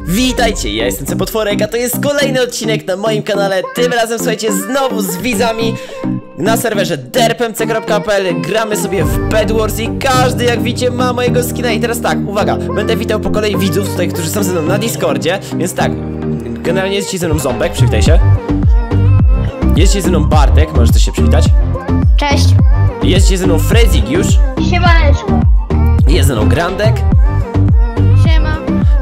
Witajcie, ja jestem Cepotworek, a to jest kolejny odcinek na moim kanale. Tym razem, słuchajcie, znowu z widzami Na serwerze derpmc.pl Gramy sobie w Bed Wars i każdy, jak widzicie, ma mojego skina. I teraz tak, uwaga, będę witał po kolei widzów tutaj, którzy są ze mną na Discordzie. Więc tak, generalnie jest dzisiaj ze mną Ząbek, przywitaj się. Jest dzisiaj ze mną Bartek, możesz też się przywitać. Cześć. Jest dzisiaj ze mną Frezik już Siemaneczko. Jest ze mną Grandek.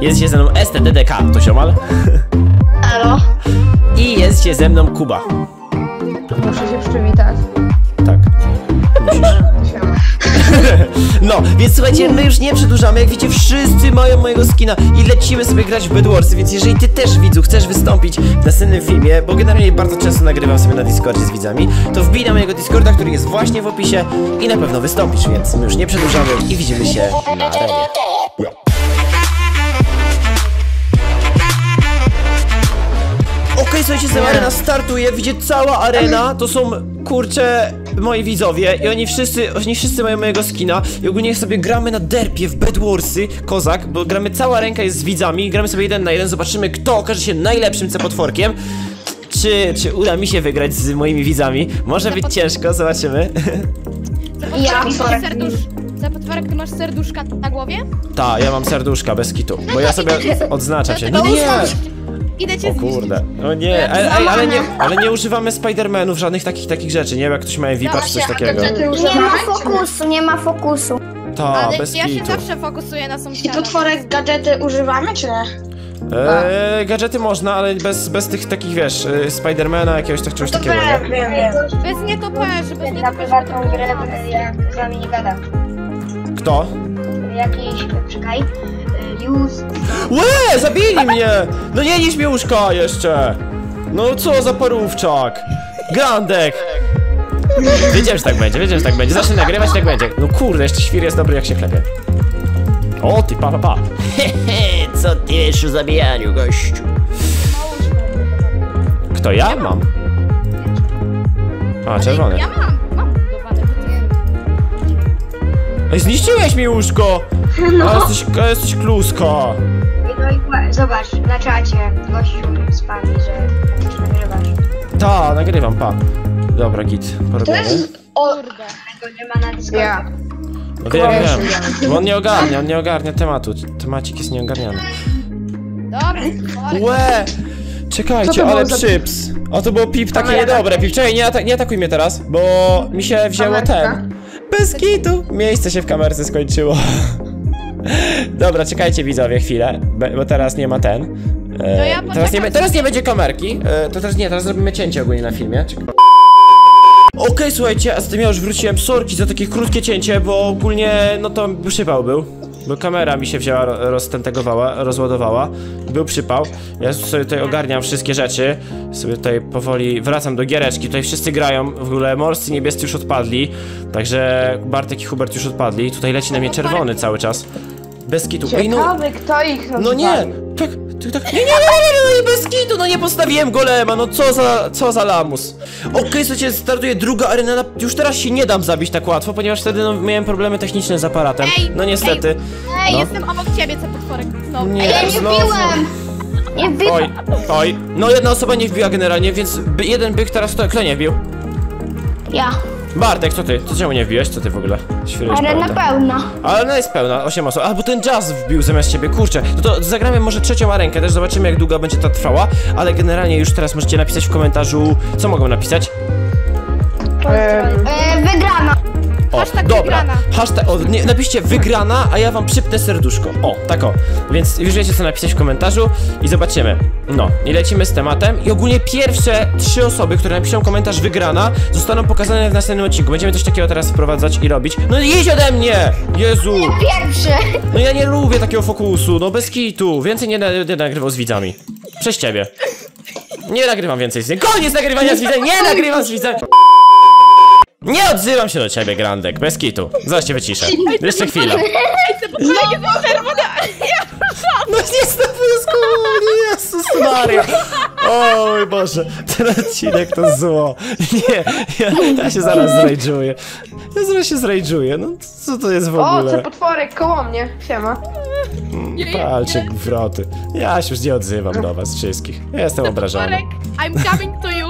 Jest dzisiaj ze mną STDDK, to siomal Halo. I jest dzisiaj ze mną Kuba Muszę się przywitać. Tak. Musisz. No, więc słuchajcie, my już nie przedłużamy. Jak widzicie, wszyscy mają mojego skina i lecimy sobie grać w Bedwarsy, więc jeżeli ty też, widzu, chcesz wystąpić w następnym filmie, bo generalnie bardzo często nagrywam sobie na Discordzie z widzami, to wbij na mojego Discorda, który jest właśnie w opisie i na pewno wystąpisz, więc my już nie przedłużamy i widzimy się na arenie. Okej, słuchajcie, sama arena startuje, widzicie, cała arena to są, kurcze, moi widzowie i oni wszyscy, oni wszyscy mają mojego skina i ogólnie sobie gramy na derpie w Bedwarsy, kozak, bo gramy, cała ręka jest z widzami, gramy sobie jeden na jeden, zobaczymy kto okaże się najlepszym cepotworkiem. Czy, czy uda mi się wygrać z moimi widzami? Może być ciężko, zobaczymy. Ja. Zapotworek, ty masz serduszka na głowie? Ta, ja mam serduszka bez kitu, bo ja sobie odznaczam się. No nie! Idę cię O kurde, no nie, ale, ale, ale nie, ale nie używamy Spidermanów, żadnych takich takich rzeczy, nie wiem jak ktoś ma VIPa czy coś takiego. Nie ma fokusu, nie ma fokusu. Ta, Ale bez ja się kitu. zawsze fokusuję na I sąsiada. potworek gadżety używamy, czy nie? Eee, gadżety można, ale bez, bez tych takich, wiesz, y, Spidermana, jakiegoś tak czegoś takiego, nie? wiem, wiem. Bez nietoperzy, bez na nietoperzy. prywatną grę, jak z wami nie gada. Kto? Jakiś, czekaj, już Łe, zabili mnie! No nie niż łóżka jeszcze! No co za parówczak! Grandek! Wiedziałem, że tak będzie, wiedziałem, że tak będzie. Zacznę nagrywać, tak będzie. No kurde, jeszcze świr jest dobry jak się klepie. O, ty pa, pa, pa. Hehe, co ty wiesz o zabijaniu, gościu? Kto ja mam? A, czerwony. Ja mam, mam budowane. Ej, zniszczyłeś mi łóżko! A, jesteś, a, jesteś kluska. no i kła- zobacz, na czacie gościu spami, że już nagrywasz. Ta, nagrywam, pa. Dobra, git, To jest... O, Tego nie ma na Discordzie. Ja. No wiem, wiem. Bo on nie ogarnia, on nie ogarnia tematu. Temacik jest nieogarniany. Dobra. Łe! Co Czekajcie, to było ale za- przyps. O, to było pip takie niedobre. Pip, czekaj, nie, ata nie atakuj mnie teraz, bo mi się wzięło Kamerka? ten. Bez kitu. Miejsce się w kamerce skończyło. Dobra, czekajcie widzowie chwilę, bo teraz nie ma ten. E, ja teraz, nie, teraz nie będzie kamerki. E, to teraz nie, teraz zrobimy cięcie ogólnie na filmie. Okej, słuchajcie, a z tym ja już wróciłem. Sorki za takie krótkie cięcie, bo ogólnie, no to przypał był. Bo kamera mi się wzięła, ro- roztentegowała, rozładowała. Był przypał. Ja sobie tutaj ogarniam wszystkie rzeczy. Sobie tutaj powoli wracam do giereczki. Tutaj wszyscy grają. W ogóle morscy niebiescy już odpadli. Także Bartek i Hubert już odpadli. Tutaj leci na mnie czerwony cały czas. Bez kitu. Ej, no, Ciekawy, kto ich no nie! Tak, tak, tak. Nie, nie, nie, nie, nie, nie, bez kitu, no nie postawiłem golema, no co za, co za lamus. Okej, słuchajcie, startuje druga arena, na- już teraz się nie dam zabić tak łatwo, ponieważ wtedy no, miałem problemy techniczne z aparatem. Ej, no niestety. Ej, No. jestem obok ciebie, co potworek. No. Nie, Ja nie wbiłem. Nie wbiłem. Oj, oj. No jedna osoba nie wbiła generalnie, więc jeden byk teraz kto, kto nie wbił? Ja. Bartek, co ty? To czemu nie wbiłeś? Co ty w ogóle? Świrujesz Arena pełna. Ale ona jest pełna, 8 osób. A, bo ten jazz wbił zamiast ciebie, kurczę. No to zagramy może trzecią arenkę, też zobaczymy jak długo będzie ta trwała. Ale generalnie już teraz możecie napisać w komentarzu, co mogą napisać. O, Hashtag dobra. wygrana. Hashtag, o, nie, napiszcie wygrana, a ja wam przypnę serduszko. O, tak o. Więc już wiecie co napisać w komentarzu i zobaczymy. No, i lecimy z tematem. I ogólnie pierwsze trzy osoby, które napiszą komentarz wygrana, zostaną pokazane w następnym odcinku. Będziemy coś takiego teraz wprowadzać i robić. No jedź ode mnie! Jezu! Pierwszy. No ja nie lubię takiego fokusu, no bez kitu. Więcej nie, na, nie nagrywał z widzami. Przez ciebie. Nie nagrywam więcej z widzami. Koniec nagrywania z widzami! Nie nagrywam z widzami! Nie odzywam się do ciebie, Grandek, bez kitu. Zaraz cię wyciszę. Jeszcze chwila. No nie koło, Jezus Maria. O mój Boże, ten odcinek to zło. Nie, ja, ja się zaraz zrajdżuję. Ja zaraz się zrajdżuję, no co to jest w O, co ogóle? potworek koło mnie. Siema. Palczyk w wroty. Ja się już nie odzywam do was wszystkich. Ja jestem obrażony. Potworek, I'm coming to you.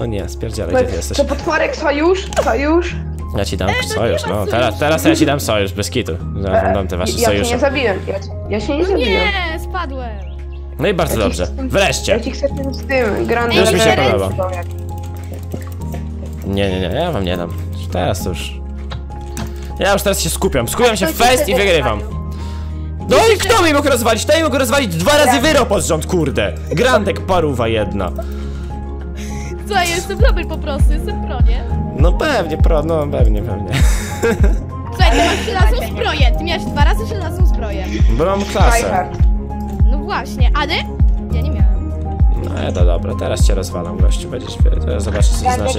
O nie, spierdzielaj, gdzie ty jesteś? Co potworek sojusz? Sojusz? Ja ci dam no nie sojusz, no. Teraz, teraz ja ci dam sojusz, bez kitu. Zaraz wam dam te wasze ja cię nie sojusze. zabiłem. Ja, ja się nie zabiłem. Nie, spadłem. No i bardzo dobrze. Wreszcie. Ja ci chcę tym z tym grandem. Już mi się podoba. Nie, nie, nie, ja wam nie dam. Teraz to już. Ja już teraz się skupiam. Skupiam się w fest i wygrywam. No i kto mi mógł rozwalić? Kto mi mógł rozwalić dwa razy wyro pod rząd, kurde! Grandek paruwa jedna. Co, ja jestem dobry po prostu, jestem pro, nie? No pewnie, pro, no pewnie, pewnie. Słuchaj, ty masz żelazną zbroję, ty miałeś dwa razy żelazną zbroję. Bo mam klasę. No właśnie, a ty? Ja nie miałem. No to dobra, teraz cię rozwalam, gościu. Będziesz, teraz zobaczysz co to znaczy.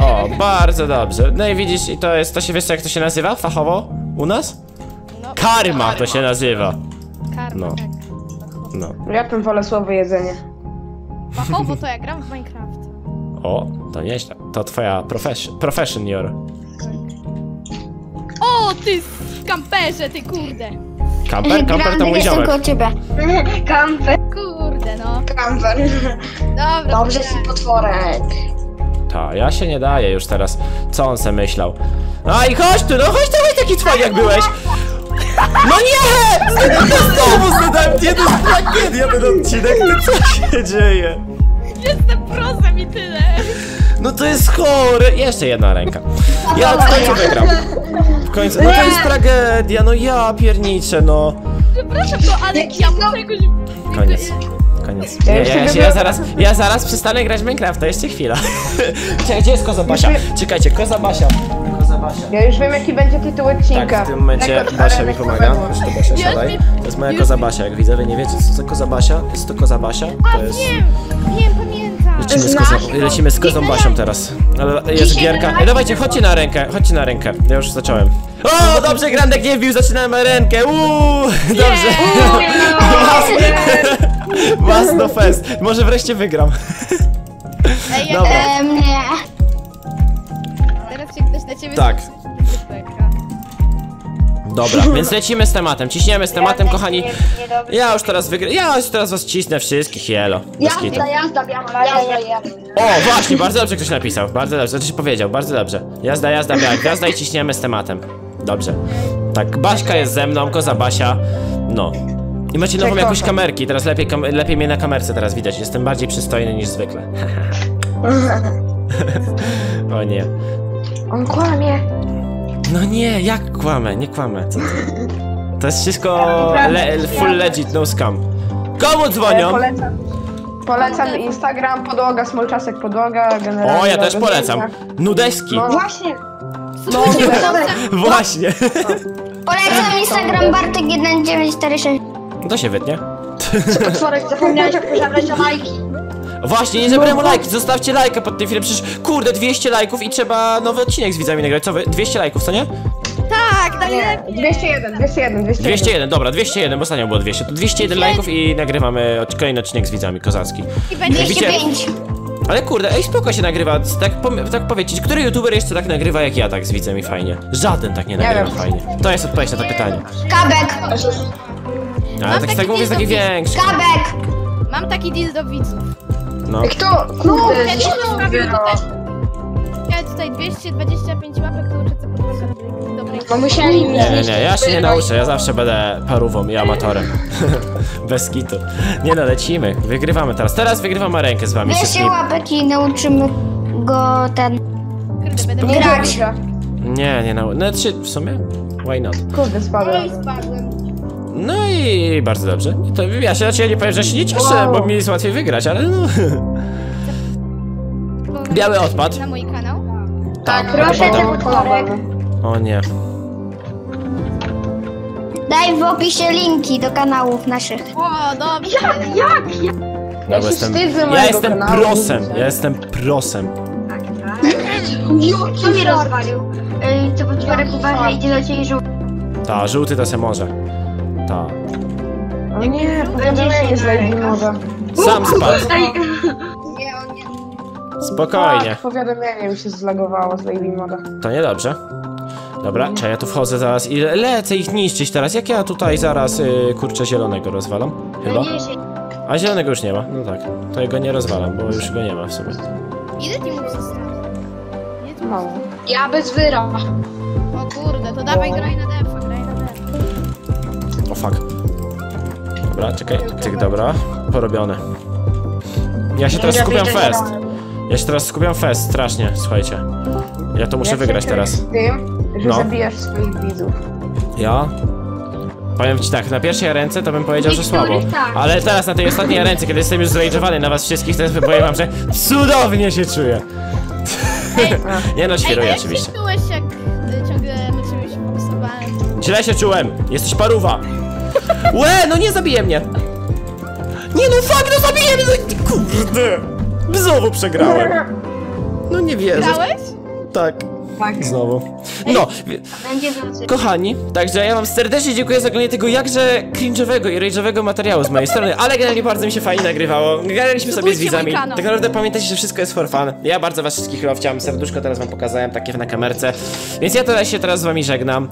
O, bardzo dobrze. No i widzisz, i to jest, to się wiesz jak to się nazywa fachowo u nas? No, Karma to się nazywa. Karma, No. tak. No. Ja bym wolę słowo jedzenie. Fachowo to ja gram w Minecraft. O, to nieźle. To twoja profession, profession your. O, ty kamperze, ty kurde. Kamper, kamper to mój jestem ziomek. koło ciebie. Kamper. Kurde, no. Kamper. Dobra. Dobrze dobra. ci potworek. Ta, ja się nie daję już teraz. Co on se myślał? No i chodź tu, no chodź tu, chodź taki twój jak byłeś. No nie! Znowu zadałem, jest tragedia ten odcinek, no co się dzieje? Jestem prosem i tyle. No to jest chore. Jeszcze jedna ręka. Ja w końcu wygram. W końcu, no to jest tragedia, no ja pierniczę, no. Przepraszam, no ale ja muszę jakoś... Koniec. Koniec. Nie, ja, ja, się, ja, zaraz, ja zaraz przestanę grać w Minecrafta, jeszcze chwila. Czekaj, gdzie jest Koza Basia? Czekajcie, Koza Basia. Koza Basia. Ja już wiem jaki będzie tytuł odcinka. Tak, w tym momencie Basia mi pomaga. Już to Basia, siadaj. To jest moja Koza Basia, jak widzę, wy nie wiecie co to Koza Basia. Jest to Koza Basia, to jest... Wiem, wiem. Lecimy z, kozą, lecimy z kozą Basią teraz. Ale jest gierka. Ej, dawajcie, chodźcie na rękę, chodźcie na rękę. Ja już zacząłem. O, dobrze, Grandek nie wbił, zaczynamy rękę. Uuu, dobrze. Masno fest. Może wreszcie wygram. Ej, Dobra. nie. teraz się ktoś na ciebie Tak. Dobra, więc lecimy z tematem. Ciśniemy z tematem, kochani. Ja już teraz wygram. Ja już teraz was cisnę wszystkich, jelo. Bez kitu. Jazda, jazda, jazda, jazda, jazda. O, właśnie, bardzo dobrze ktoś napisał. Bardzo dobrze, coś powiedział, bardzo dobrze. Jazda, jazda, biała gwiazda i ciśniemy z tematem. Dobrze. Tak, Baśka jest ze mną, koza Basia. No. I macie nową jakąś kamerki, teraz lepiej, kam lepiej mnie na kamerce teraz widać. Jestem bardziej przystojny niż zwykle. o nie. On kłamie. No nie, jak kłamę, nie kłamę. Co ty? To jest wszystko le full legit, no scam. Komu dzwonią? polecam. Polecam Instagram, podłoga, smolczasek, podłoga, generalnie. O, ja też polecam. zdjęcia. Nudeski. No. Właśnie. No, Właśnie. Polecam Instagram Bartek1946. To się wytnie. Potworek, zapomniałeś zabrać na lajki. Właśnie, nie zebrałem lajki, zostawcie lajka pod tym filmem, przecież kurde, 200 lajków i trzeba nowy odcinek z widzami nagrać, co wy? 200 lajków, co nie? Tak, Nie, najlepiej. 201, 201, 201. 201, dobra, 201, bo ostatnio było 200, to 201 lajków i nagrywamy od- kolejny odcinek z widzami, kozacki. I będzie Widzicie? 205. Ale kurde, ej, spoko się nagrywa, tak, pom- tak który youtuber jeszcze tak nagrywa jak ja tak z widzami fajnie? Żaden tak nie nagrywa wiem. fajnie. To jest odpowiedź na to pytanie. Kabek. Ale tak, taki tak mówię, z takich widz- większych. Kabek. Mam taki deal do widzów. No. Kto? Kurde, Ja co ci zostawił dopiero? tutaj. Ja tutaj 225 łapek, to uczę co dobrej. No musieli mnie Nie, nie, nie, ja się nie nauczę, ja zawsze będę parówą i amatorem. Bez kitu. Nie no, lecimy, wygrywamy teraz. Teraz wygrywamy rękę z wami 200 wszystkimi. łapek i nauczymy go ten Kurde, będę Nie miał. grać. Nie, nie no, no trzy w sumie? Why not? Kurde, spadłem. No i bardzo dobrze. To ja się ja nie powiem, że się nie cieszę, Wow. bo mi jest łatwiej wygrać, ale no. Biały odpad. Na mój kanał. Tak, Proszę, potem- ten potworek. O nie. Daj w opisie linki do kanałów naszych. O, dobrze. No, Ja bo się jestem, wstydzę ja jestem kanału, prosem, ja jestem prosem. Kto mi rozwalił? Ej, To potworek uważa, idzie do ciebie żółty. Ta, żółty to se może. Ta. O nie, powiadomienie z Lady Moda. Sam spadł. Ej, Spokojnie. Tak, powiadomienie mi się zlagowało z Lady Moda. To niedobrze. Dobra, czy ja tu wchodzę zaraz i le- lecę ich niszczyć teraz. Jak ja tutaj zaraz, y, kurczę, zielonego rozwalam? Chyba. nie się. A zielonego już nie ma. No tak. To jego nie rozwalam, bo już go nie ma w sumie. Ile teamów zostało? Ile teamów? Mało. Ja bez wyra. O kurde, to dawaj graj na defa, O fuck. Dobra, czekaj. Tyk, dobra. Porobione. Ja się teraz skupiam fest. Ja się teraz skupiam fest, strasznie, słuchajcie. Ja to muszę Jak wygrać się teraz. Z tym, że No. zabijasz swoich widzów. Ja? Powiem ci tak, na pierwszej ręce to bym powiedział, że słabo. Tak. Ale teraz na tej ostatniej ręce, kiedy jestem już zrage'owany na was wszystkich, teraz powiem wam, że cudownie się czuję. Nie no, świruję oczywiście. się czułeś, jak y, ciągle na ciebie się fokusowałem? Źle się czułem. Jesteś paruwa. Łe, no nie zabije mnie. Nie no, fuck, no zabiję mnie. no, Kurde. Znowu przegrałem. No nie wierzę. Grałeś? Tak. Tak. Znowu. No, wie- Będzie więcej. kochani, także ja wam serdecznie dziękuję za oglądanie tego jakże cringe'owego i rage'owego materiału z mojej strony, ale generalnie bardzo mi się fajnie nagrywało. Graliśmy sobie z mój widzami. kanał. Tak naprawdę pamiętajcie, że wszystko jest for fun. Ja bardzo was wszystkich chciałem serduszko teraz wam pokazałem, takie na kamerce. Więc ja teraz się teraz z wami żegnam.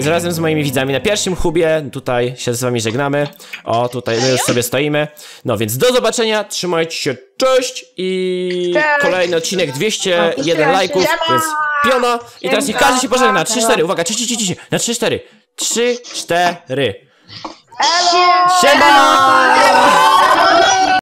Yy, razem z moimi widzami na pierwszym hubie. Tutaj się z wami żegnamy. O, tutaj my już sobie stoimy. No więc do zobaczenia, trzymajcie się, cześć i Cześć. kolejny odcinek 201 lajków, więc piona. I teraz niech każdy się pożegna. 3-4, uwaga, 3, 3, 3, na 3-4. 3, 4. Siema!